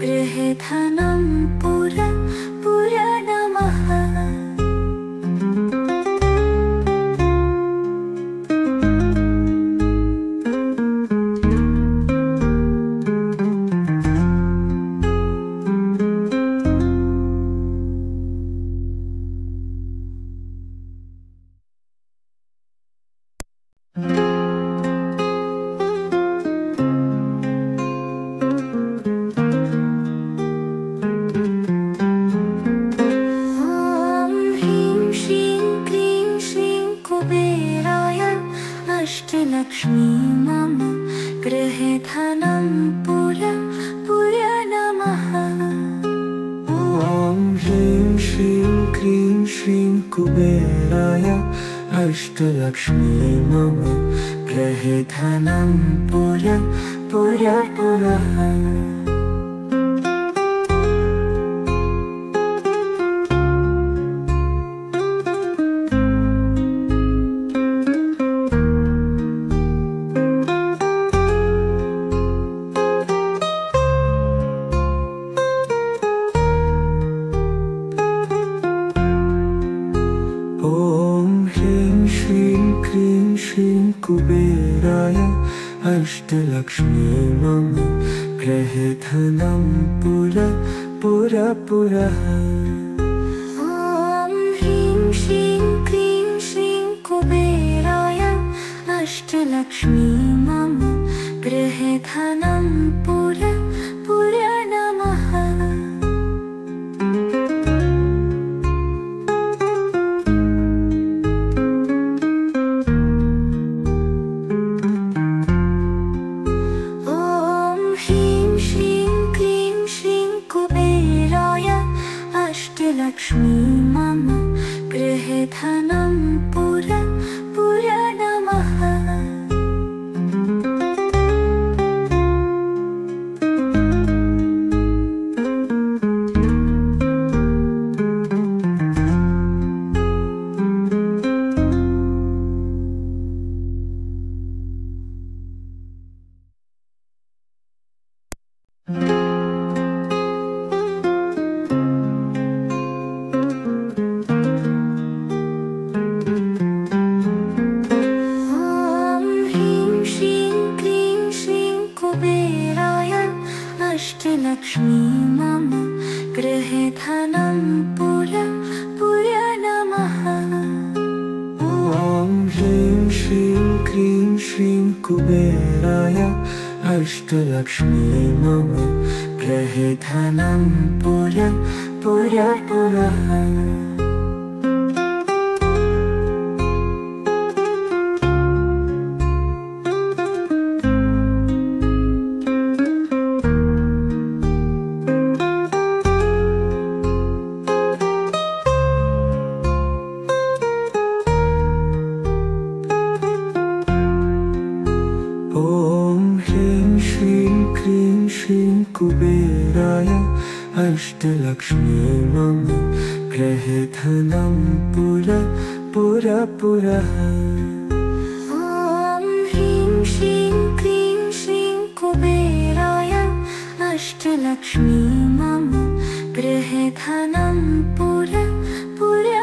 गृहे धनं पुर पुर अष्टलक्ष्मी मम बृहधनं पुर पुरा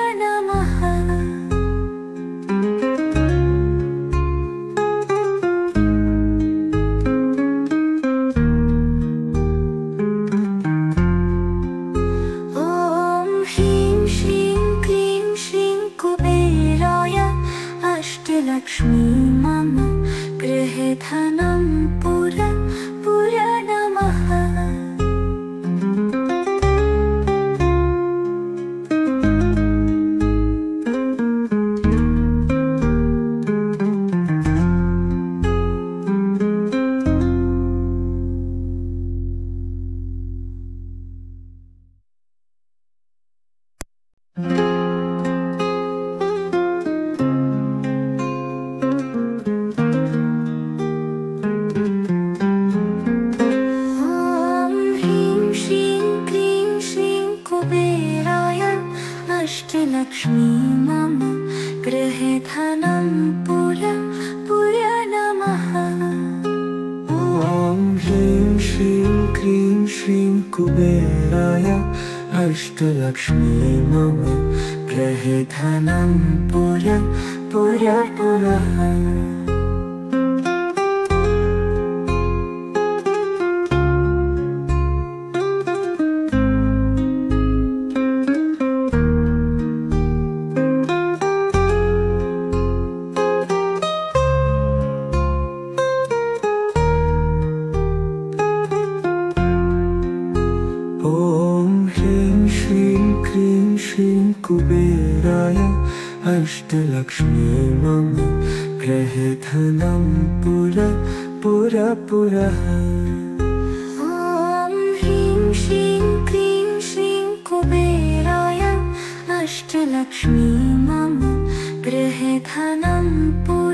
लक्ष्मी मम गृहधनं पुर पुर पुरः ॐ ह्रीं श्रीं क्रीं श्रीं कुबेराय अष्टलक्ष्मी मम गृहधनं पुर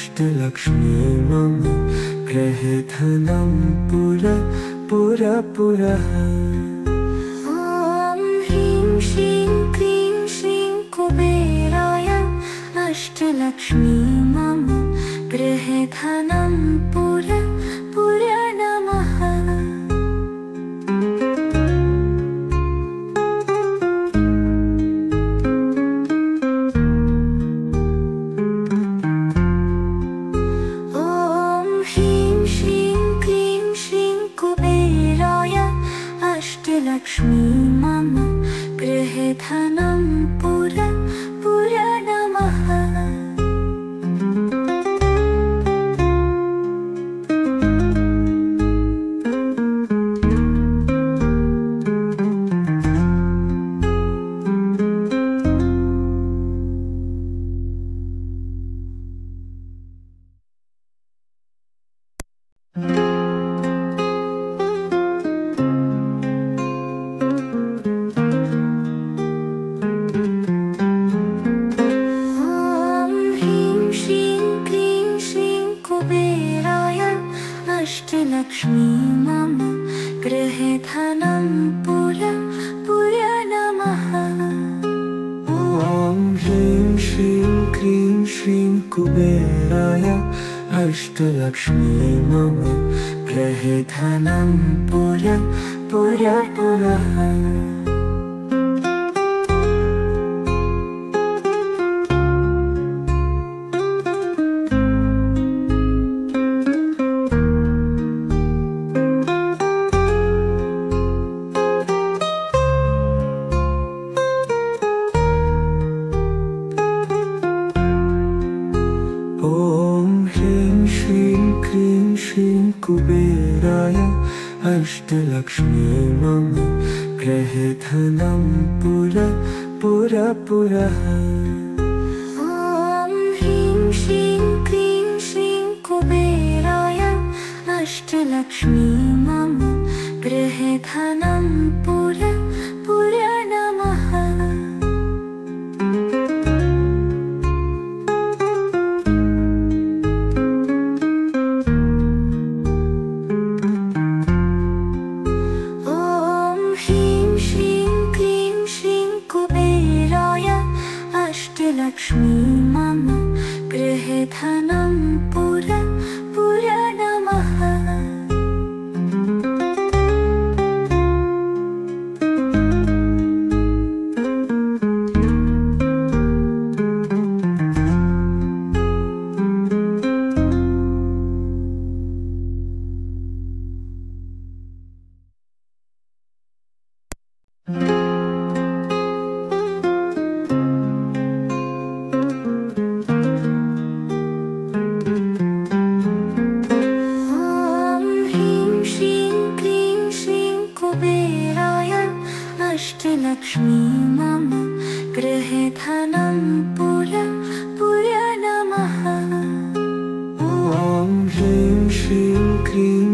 अष्टलक्ष्मी मम गृहधनं पुर पुरपुरः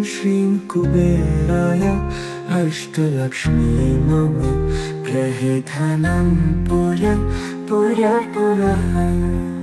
श्रीं कुबेराय अष्टलक्ष्मी मम प्रे धनं पुर पुर पुरः।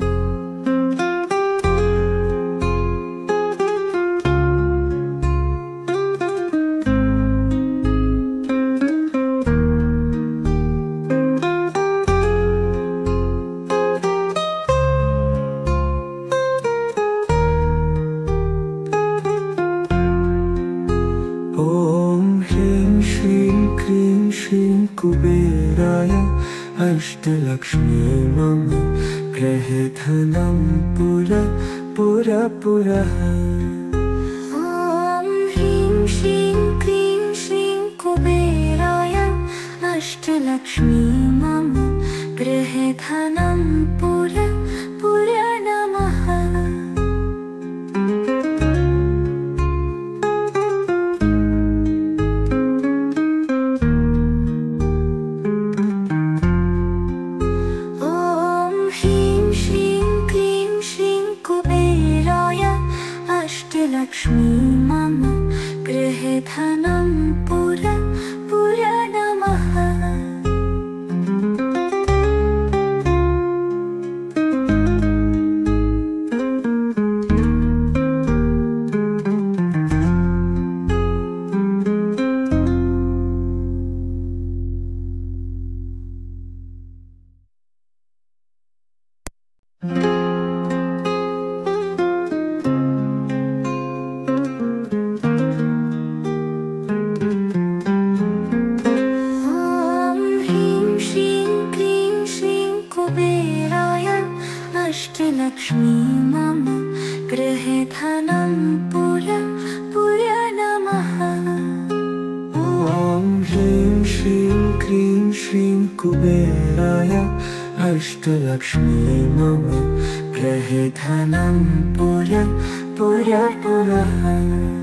कुबेराय अष्टलक्ष्मी मम गृहे धनं पुर पुर नमः। ॐ ह्रीं श्रीं क्रीं श्रीं कुबेराय अष्टलक्ष्मी मम गृहे धनं पुर पुर पुरः।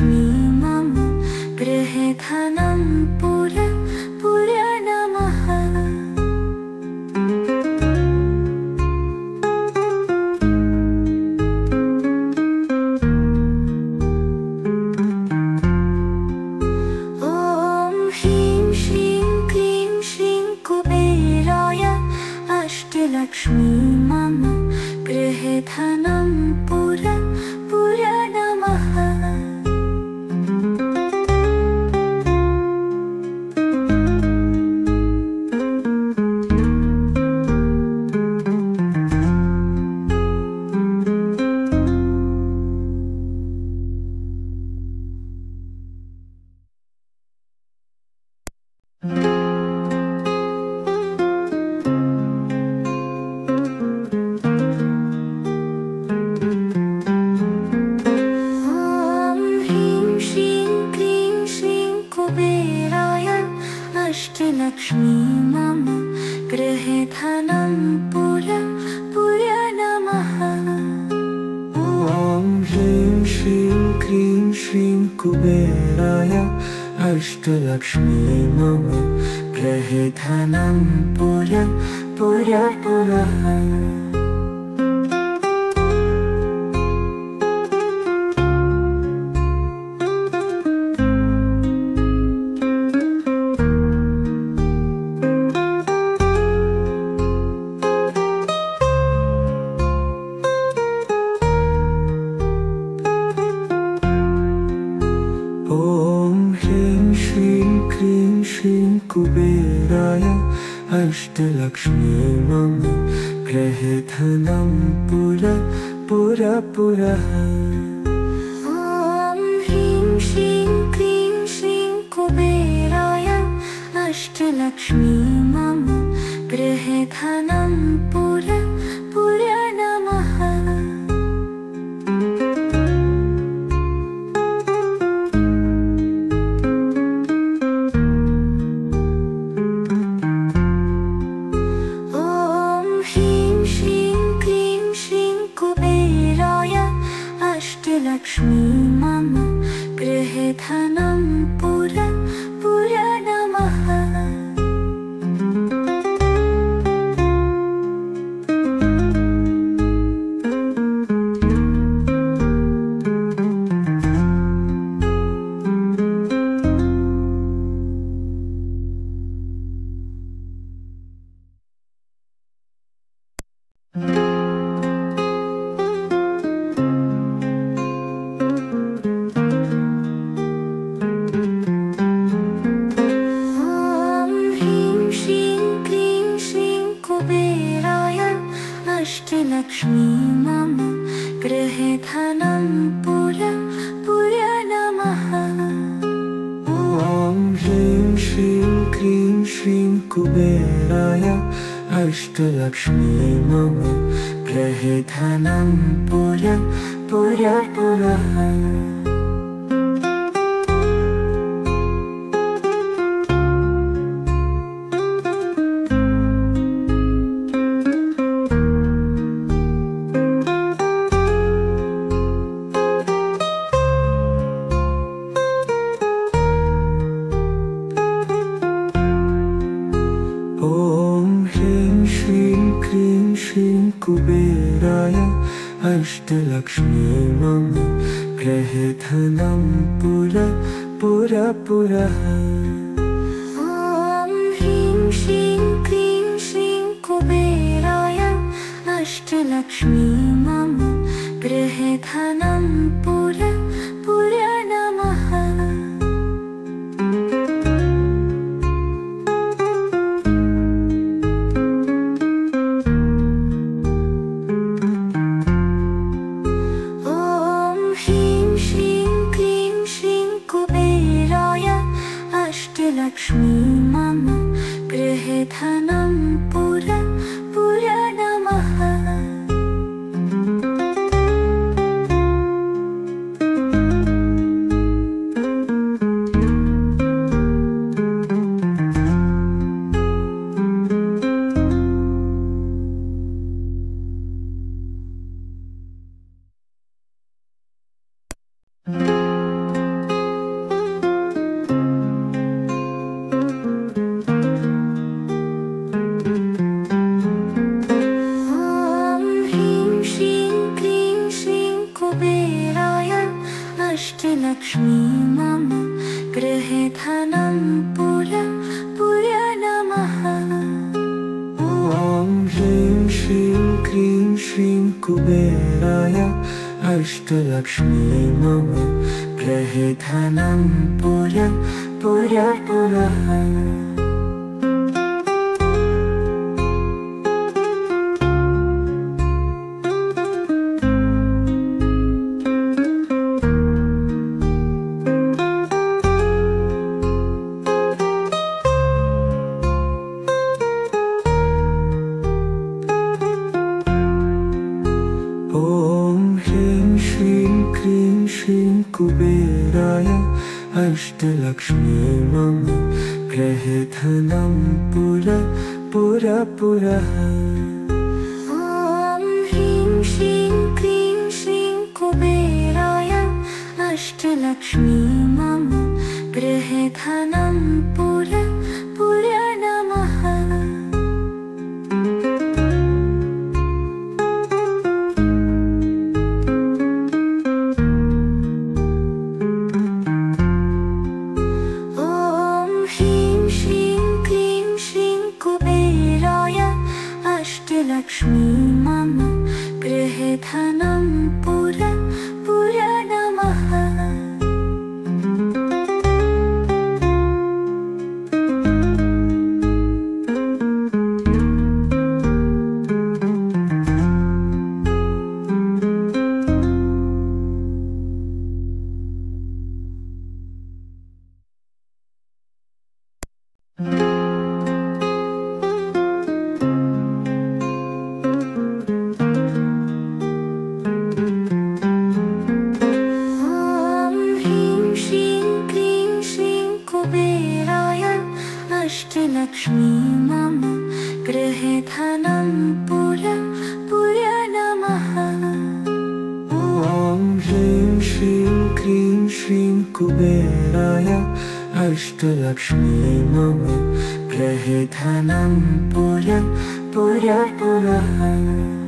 ीमं बृहधनं पुर मम ृहधनं पुर पुर पुरः। ॐ ह्रीं श्रीं क्रीं श्रीं कुबेराय अष्टलक्ष्मी मम गृहधनं पुर कुबेराय अष्टलक्ष्मी मम गृहधनं पुर पुर पुरः। ॐ ह्रीं श्रीं क्रीं श्रीं कुबेराय अष्टलक्ष्मी कुबेराय अष्टलक्ष्मी मम गृहे धनं पुर पुर पुरः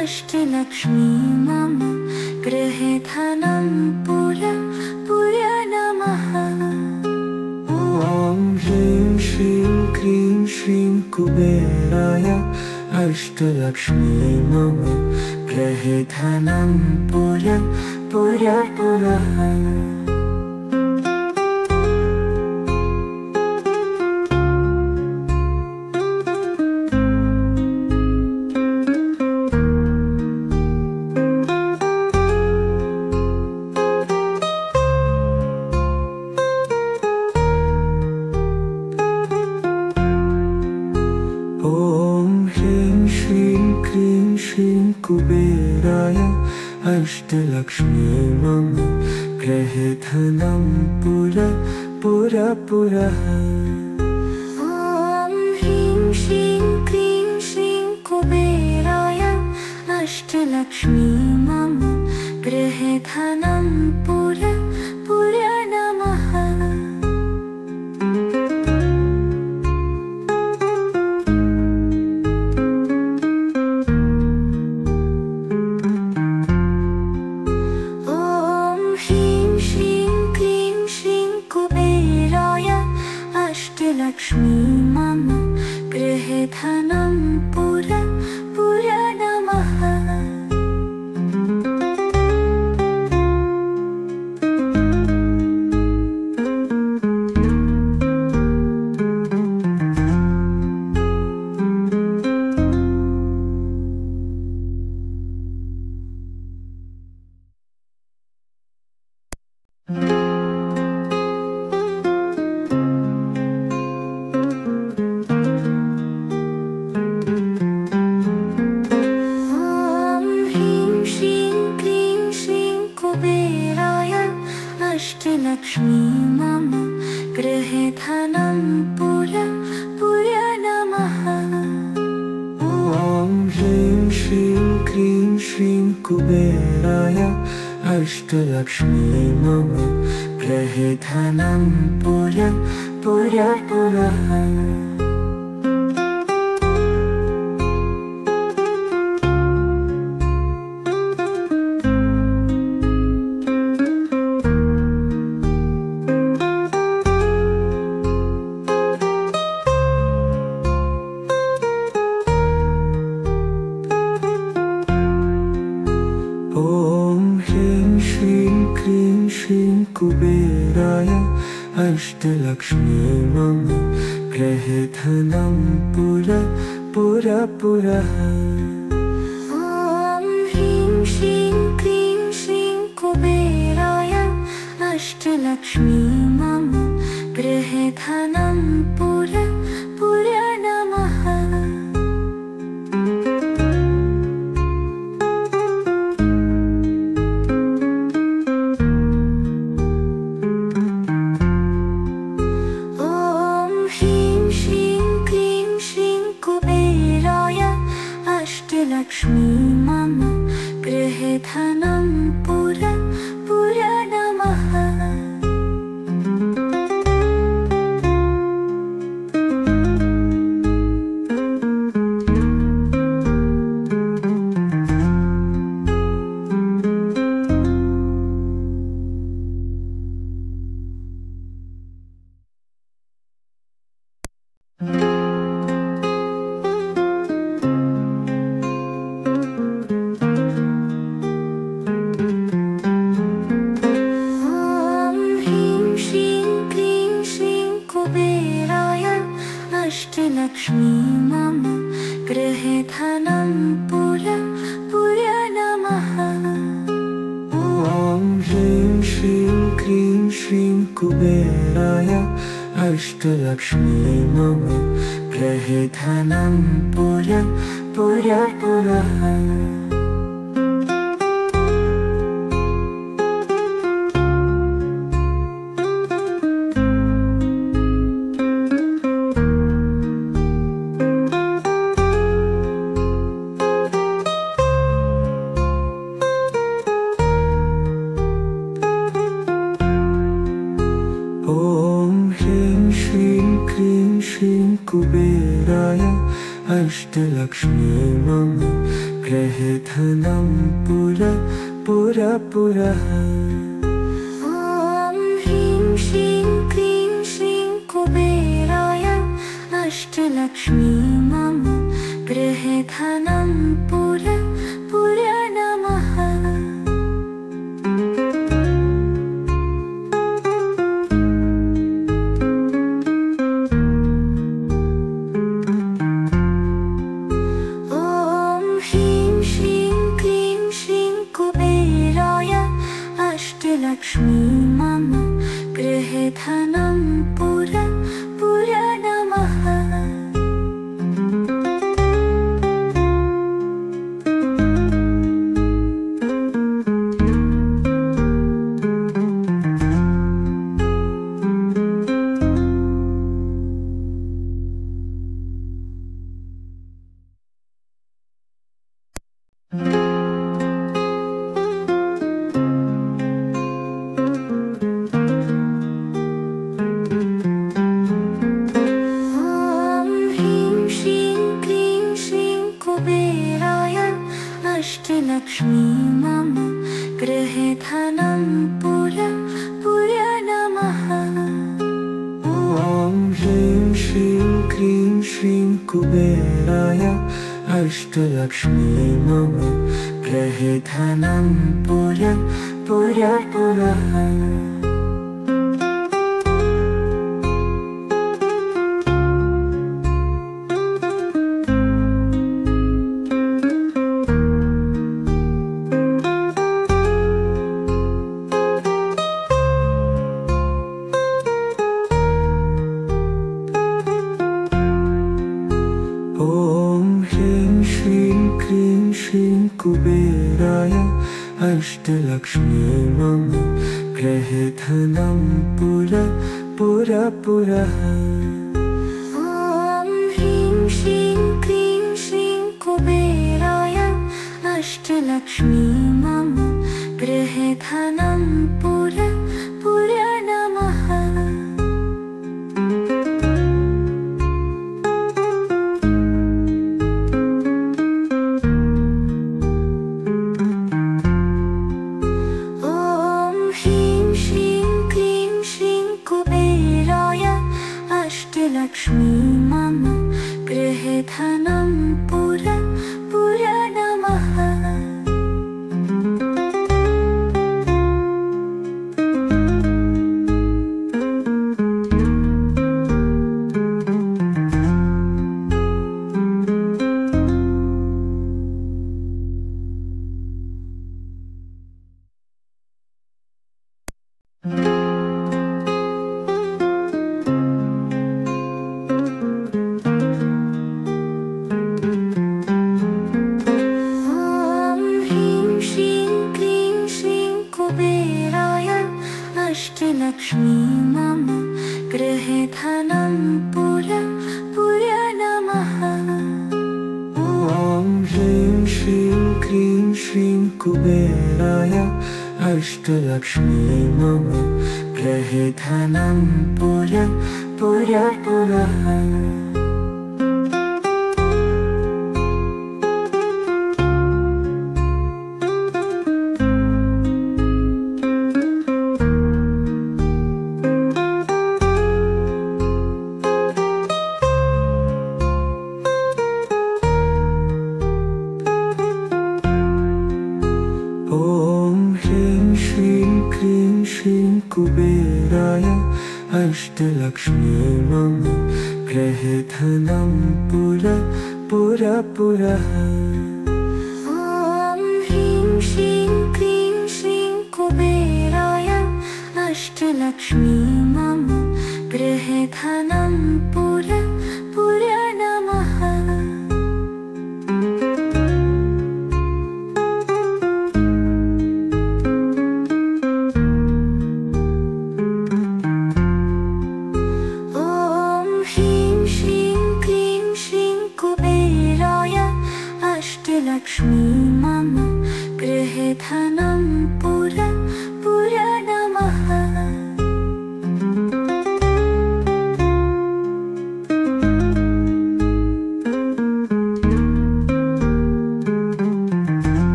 अष्टलक्ष्मी मम गृहे धनं पुरा पुर नमः। ॐ ह्रीं श्रीं क्रीं श्रीं कुबेराय अष्टलक्ष्मी मम गृहे धनं पुर पुर पुरः। गृहे धनं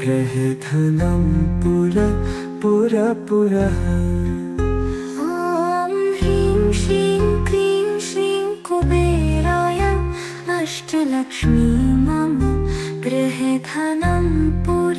बृहधनं पुर पुर पुरः। ॐ ह्रीं श्रीं क्रीं श्रीं कुबेराय अष्टलक्ष्मी मम बृहधनं पुर।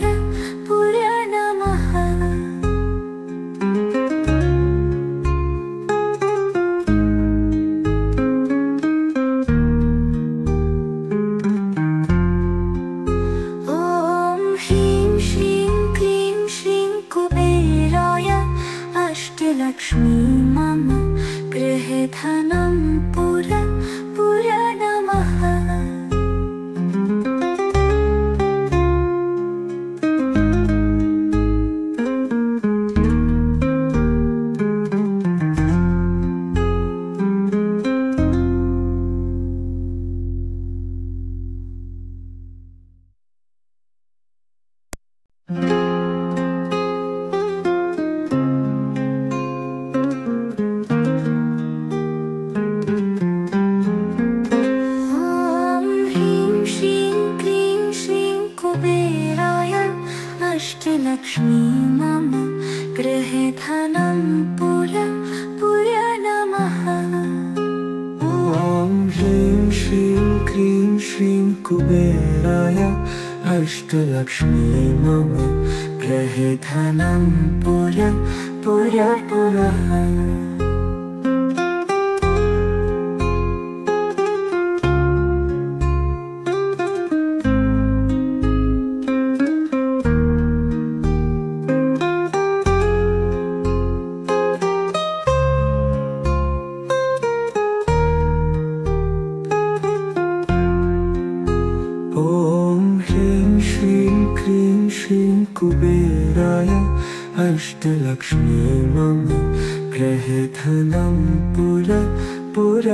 अष्टलक्ष्मी मम गृहे धनं पुर पुर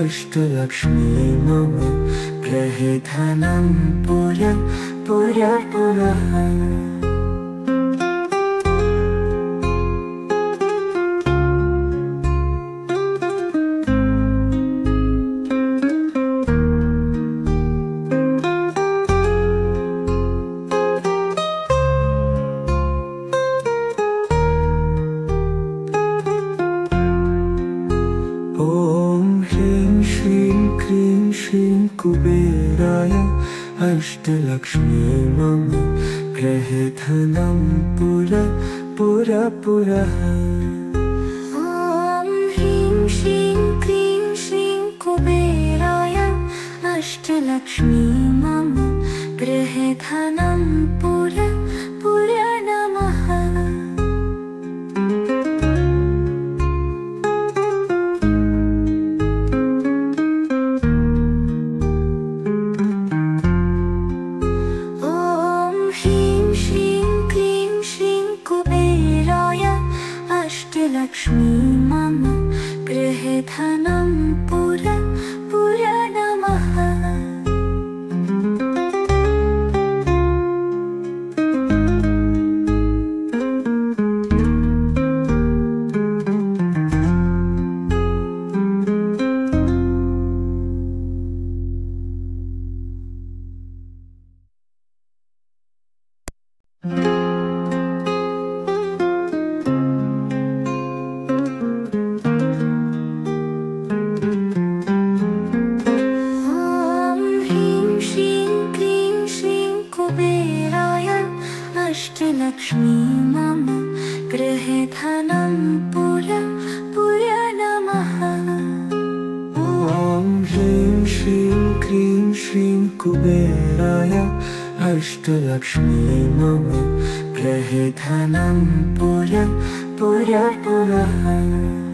अष्टलक्ष्मी मम गृहे धनं पुर पुरः। अष्टलक्ष्मी मम गृहे धनं पुर पुर नमः। ॐ ह्रीं श्रीं क्रीं श्रीं कुबेराय अष्टलक्ष्मी मम गृहे धनं पुर पुर पुरः।